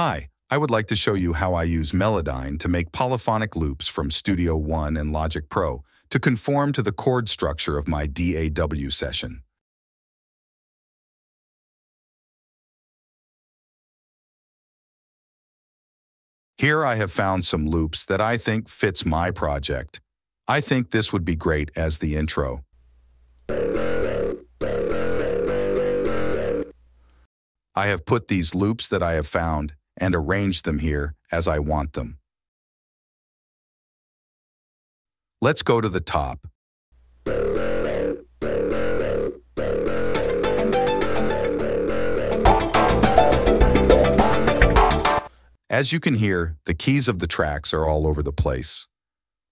Hi, I would like to show you how I use Melodyne to make polyphonic loops from Studio One and Logic Pro to conform to the chord structure of my DAW session. Here I have found some loops that I think fits my project. I think this would be great as the intro. I have put these loops that I have found and arrange them here as I want them. Let's go to the top. As you can hear, the keys of the tracks are all over the place.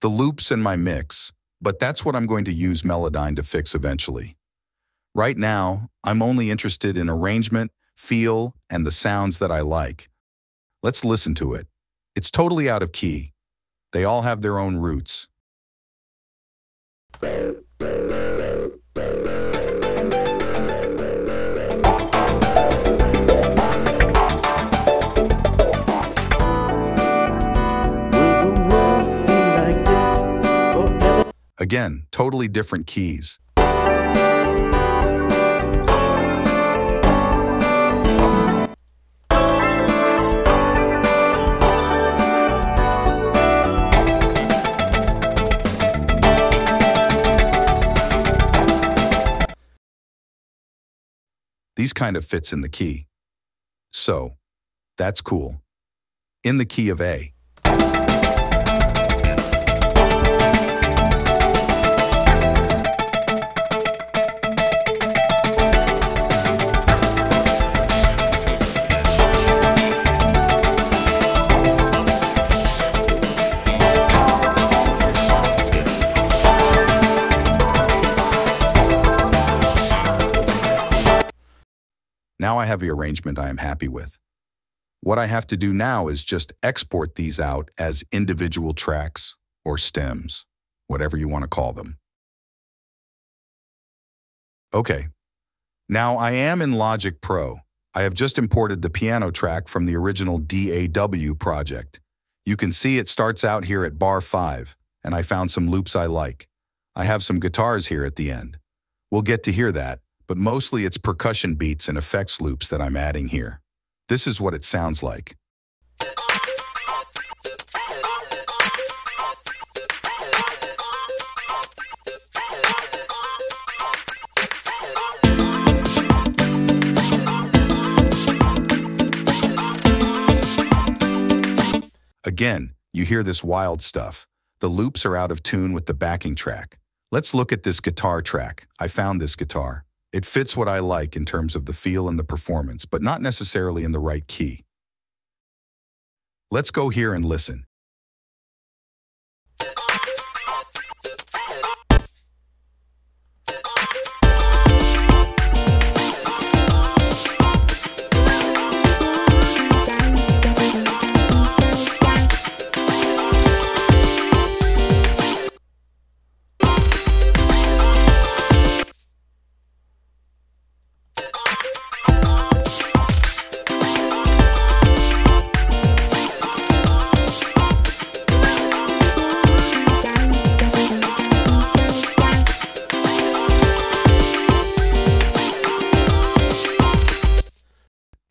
The loops in my mix, but that's what I'm going to use Melodyne to fix eventually. Right now, I'm only interested in arrangement feel, and the sounds that I like. Let's listen to it. It's totally out of key. They all have their own roots. Again, totally different keys. These kind of fits in the key. So, that's cool. In the key of A. Now I have the arrangement I am happy with. What I have to do now is just export these out as individual tracks or stems, whatever you want to call them. Okay, now I am in Logic Pro. I have just imported the piano track from the original DAW project. You can see it starts out here at bar 5, and I found some loops I like. I have some guitars here at the end. We'll get to hear that, but mostly it's percussion beats and effects loops that I'm adding here. This is what it sounds like. Again, you hear this wild stuff. The loops are out of tune with the backing track. Let's look at this guitar track. I found this guitar. It fits what I like in terms of the feel and the performance, but not necessarily in the right key. Let's go here and listen.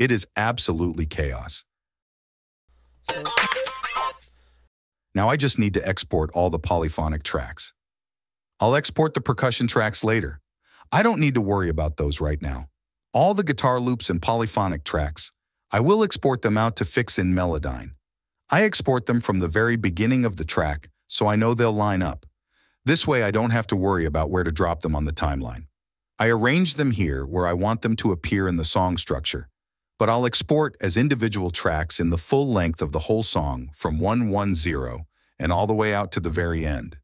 It is absolutely chaos. Now I just need to export all the polyphonic tracks. I'll export the percussion tracks later. I don't need to worry about those right now. All the guitar loops and polyphonic tracks, I will export them out to fix in Melodyne. I export them from the very beginning of the track so I know they'll line up. This way I don't have to worry about where to drop them on the timeline. I arrange them here where I want them to appear in the song structure but I'll export as individual tracks in the full length of the whole song from 110 and all the way out to the very end.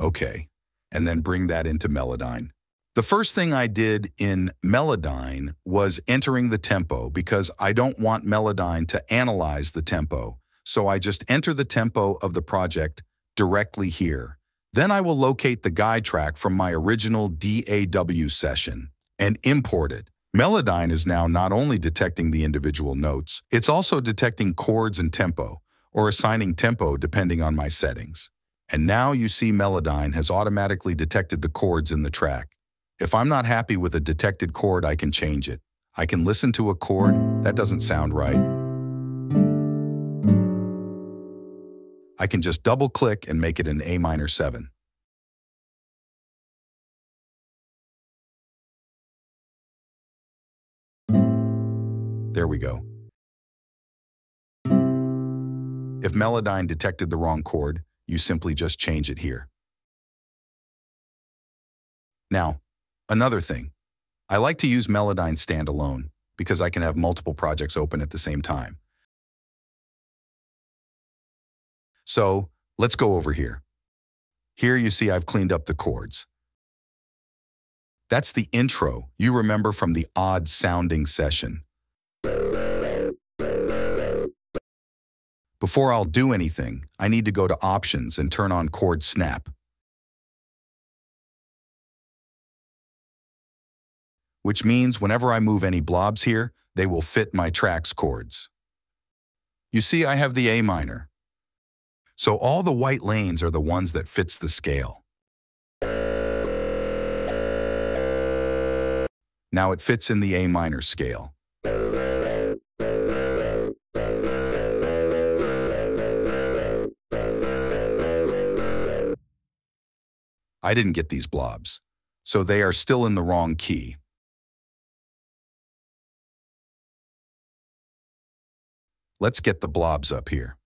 Okay, and then bring that into Melodyne. The first thing I did in Melodyne was entering the tempo because I don't want Melodyne to analyze the tempo, so I just enter the tempo of the project directly here. Then I will locate the guide track from my original DAW session and import it Melodyne is now not only detecting the individual notes, it's also detecting chords and tempo, or assigning tempo depending on my settings. And now you see Melodyne has automatically detected the chords in the track. If I'm not happy with a detected chord, I can change it. I can listen to a chord, that doesn't sound right. I can just double click and make it an A minor 7. There we go. If Melodyne detected the wrong chord, you simply just change it here. Now, another thing. I like to use Melodyne standalone because I can have multiple projects open at the same time. So, let's go over here. Here you see I've cleaned up the chords. That's the intro you remember from the odd sounding session. Before I'll do anything, I need to go to Options and turn on Chord Snap. Which means whenever I move any blobs here, they will fit my track's chords. You see I have the A minor. So all the white lanes are the ones that fits the scale. Now it fits in the A minor scale. I didn't get these blobs, so they are still in the wrong key. Let's get the blobs up here.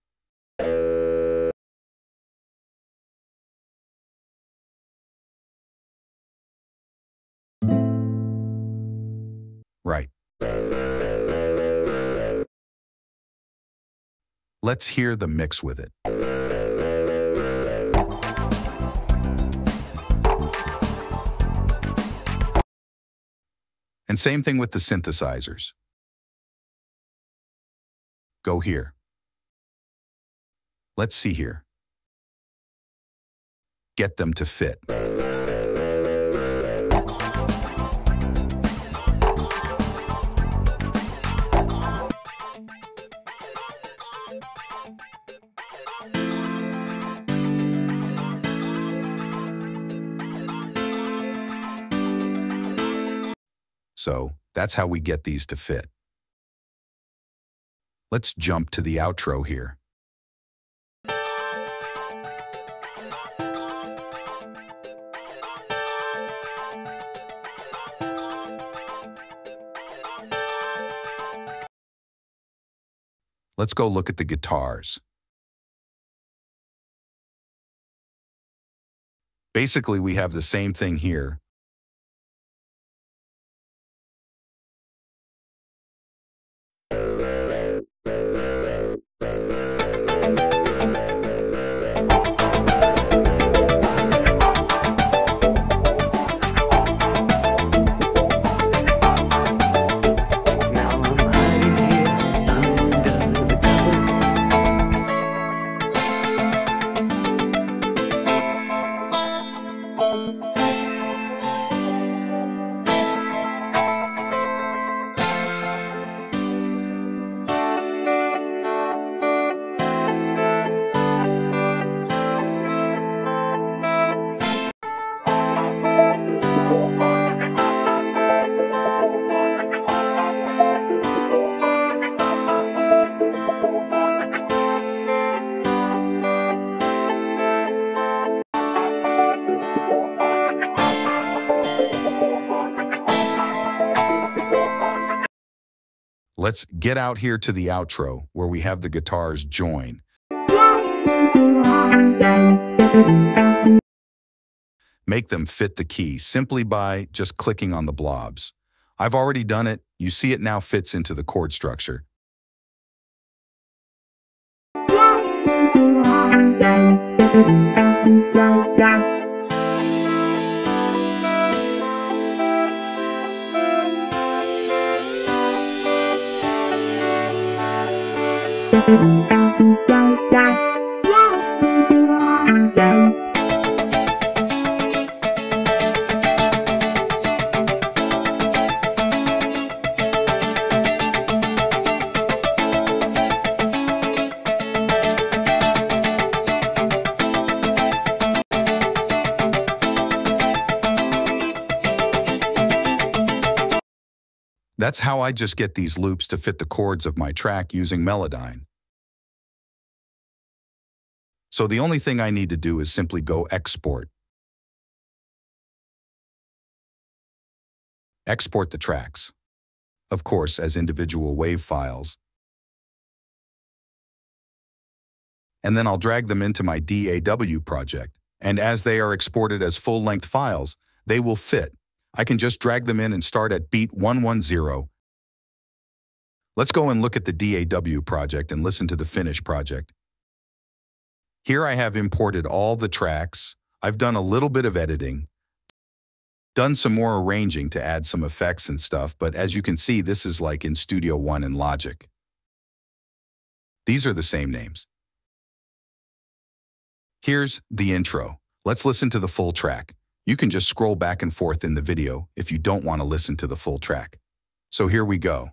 Right. Let's hear the mix with it. And same thing with the synthesizers. Go here. Let's see here. Get them to fit. That's how we get these to fit. Let's jump to the outro here. Let's go look at the guitars. Basically, we have the same thing here, Let's get out here to the outro where we have the guitars join. Make them fit the key simply by just clicking on the blobs. I've already done it. You see it now fits into the chord structure. Thank you. That's how I just get these loops to fit the chords of my track using Melodyne. So the only thing I need to do is simply go export. Export the tracks. Of course, as individual WAV files. And then I'll drag them into my DAW project. And as they are exported as full-length files, they will fit. I can just drag them in and start at beat 110. Let's go and look at the DAW project and listen to the finish project. Here I have imported all the tracks. I've done a little bit of editing, done some more arranging to add some effects and stuff, but as you can see, this is like in Studio One and Logic. These are the same names. Here's the intro. Let's listen to the full track. You can just scroll back and forth in the video if you don't want to listen to the full track. So here we go.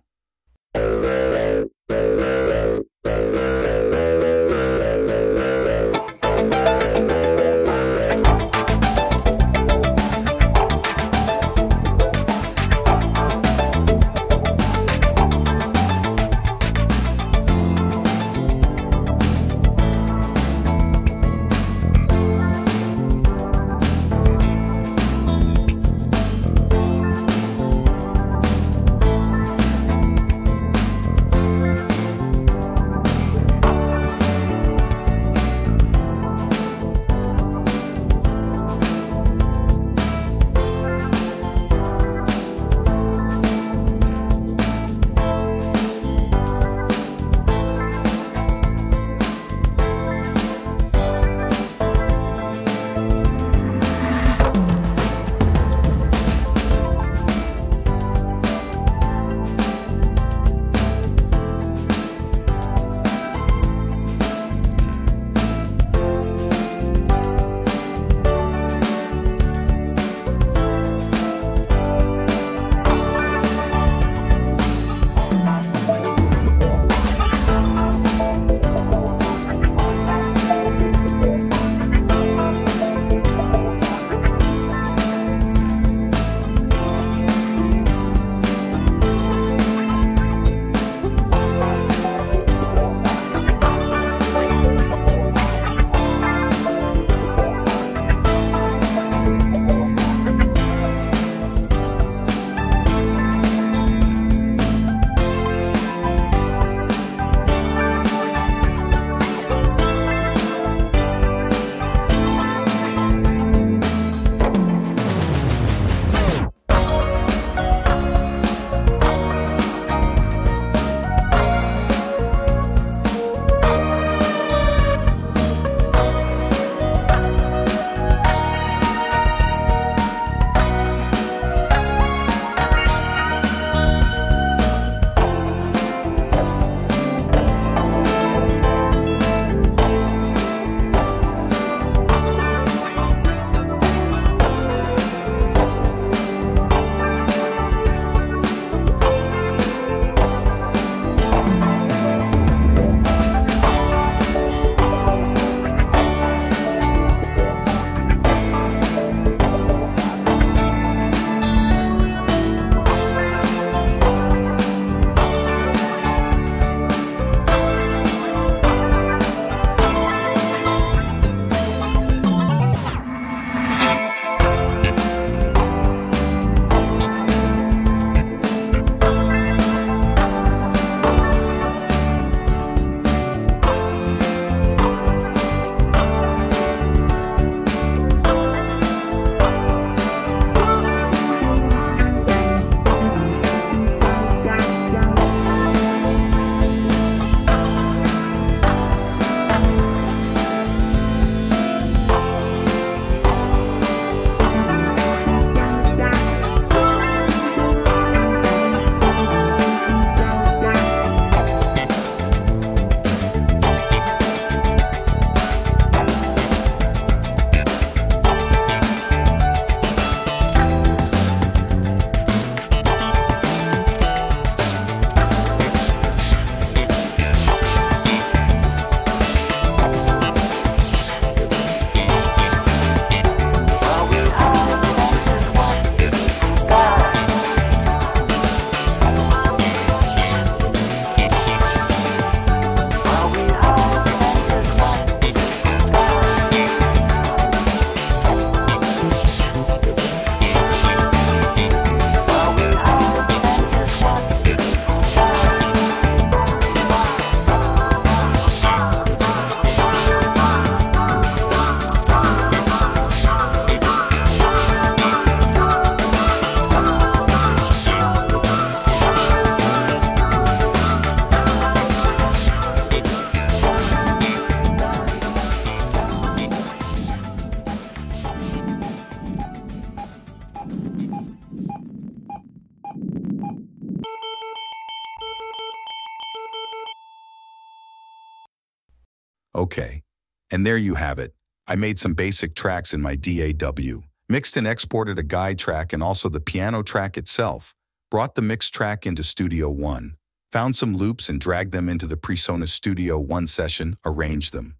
And there you have it. I made some basic tracks in my DAW, mixed and exported a guide track and also the piano track itself, brought the mixed track into Studio One, found some loops and dragged them into the PreSonus Studio One session, arranged them.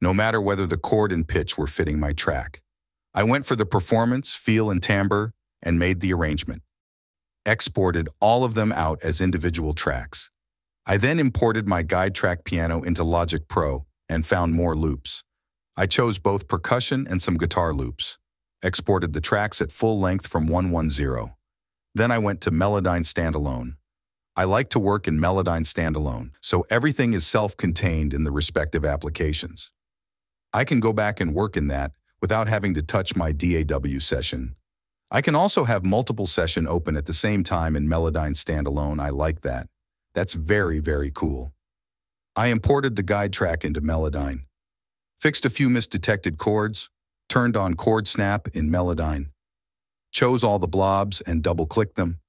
No matter whether the chord and pitch were fitting my track. I went for the performance, feel, and timbre, and made the arrangement. Exported all of them out as individual tracks. I then imported my guide track piano into Logic Pro and found more loops. I chose both percussion and some guitar loops. Exported the tracks at full length from 110. Then I went to Melodyne Standalone. I like to work in Melodyne Standalone, so everything is self-contained in the respective applications. I can go back and work in that without having to touch my DAW session. I can also have multiple session open at the same time in Melodyne Standalone. I like that. That's very, very cool. I imported the guide track into Melodyne, fixed a few misdetected chords, turned on Chord Snap in Melodyne, chose all the blobs and double-clicked them.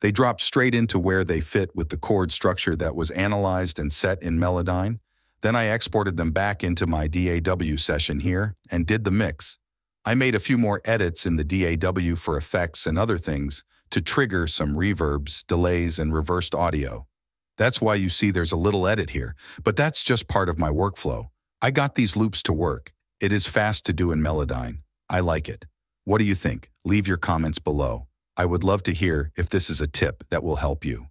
They dropped straight into where they fit with the chord structure that was analyzed and set in Melodyne. Then I exported them back into my DAW session here and did the mix. I made a few more edits in the DAW for effects and other things to trigger some reverbs, delays, and reversed audio. That's why you see there's a little edit here, but that's just part of my workflow. I got these loops to work. It is fast to do in Melodyne. I like it. What do you think? Leave your comments below. I would love to hear if this is a tip that will help you.